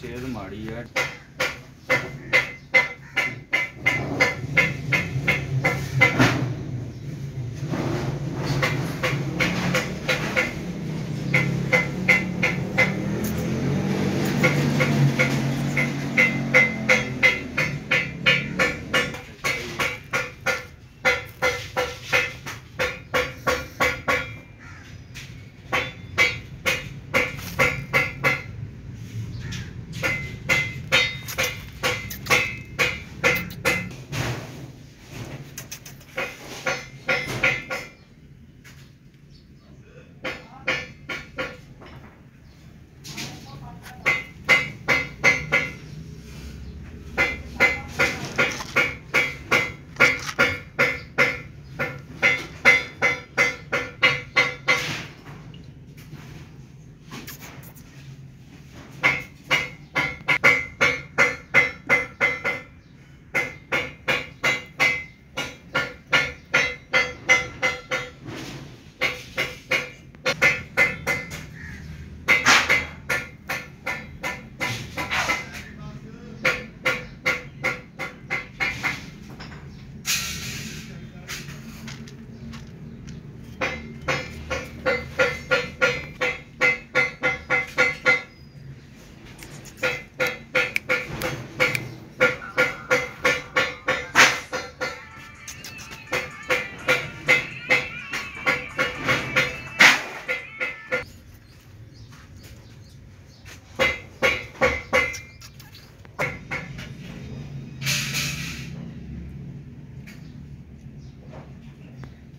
share माड़ी है